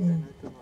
Yeah.